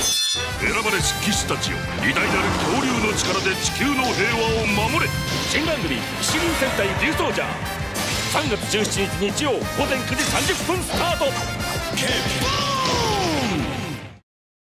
選ばれし騎士たちよ偉大なる恐竜の力で地球の平和を守れ。新番組「騎士軍戦隊竜ソージャー」3月17日日曜午前9時30分スタート。